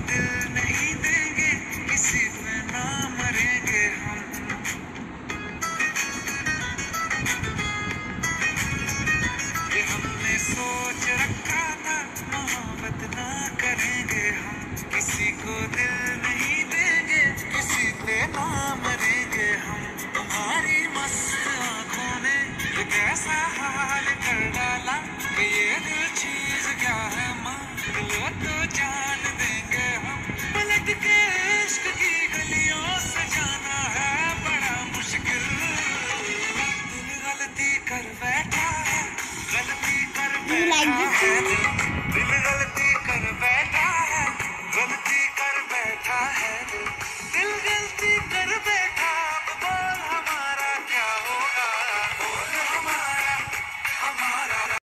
दिल नहीं देंगे, किसी पे ना मरेंगे हम। ये हमने सोच रखा था, मोहब्बत ना करेंगे हम। किसी को दिल नहीं देंगे, किसी पे ना मरेंगे हम। तुम्हारी मस्त आँखों ने कैसा हाल कर डाला। कर बैठा गलती कर You like बैठा